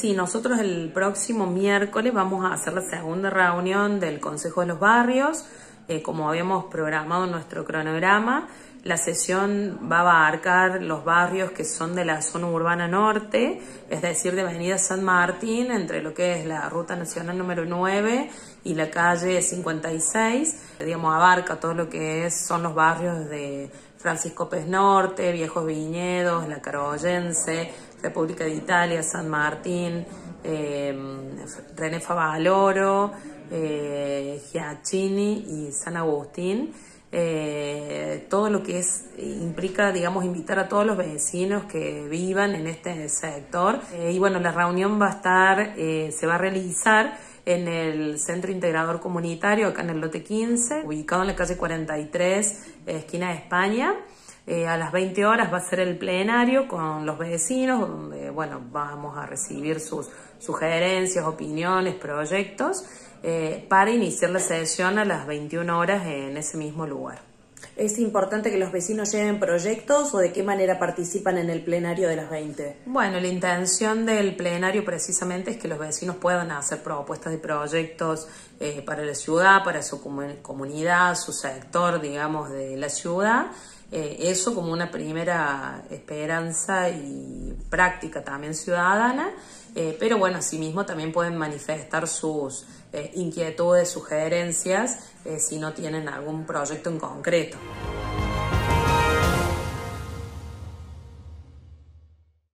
Sí, nosotros el próximo miércoles vamos a hacer la segunda reunión del Consejo de los Barrios, eh, como habíamos programado en nuestro cronograma. La sesión va a abarcar los barrios que son de la zona urbana norte, es decir, de Avenida San Martín, entre lo que es la Ruta Nacional número 9 y la calle 56. Digamos, abarca todo lo que es, son los barrios de Francisco Pez Norte, Viejos Viñedos, La Caroyense, República de Italia, San Martín, eh, René Favaloro, eh, Giacchini y San Agustín. Eh, todo lo que es implica, digamos, invitar a todos los vecinos que vivan en este sector. y bueno, la reunión va a estar, se va a realizar en el Centro Integrador Comunitario, acá en el lote 15, ubicado en la calle 43, esquina de España. Eh, a las 20 horas va a ser el plenario con los vecinos, donde bueno, vamos a recibir sus sugerencias, opiniones, proyectos, eh, para iniciar la sesión a las 21 horas en ese mismo lugar. ¿Es importante que los vecinos lleven proyectos o de qué manera participan en el plenario de las 20? Bueno, la intención del plenario precisamente es que los vecinos puedan hacer propuestas de proyectos eh, para la ciudad, para su comunidad, su sector, digamos, de la ciudad. Eh, eso como una primera esperanza y práctica también ciudadana, eh, pero bueno, asimismo también pueden manifestar sus eh, inquietudes, sugerencias, si no tienen algún proyecto en concreto.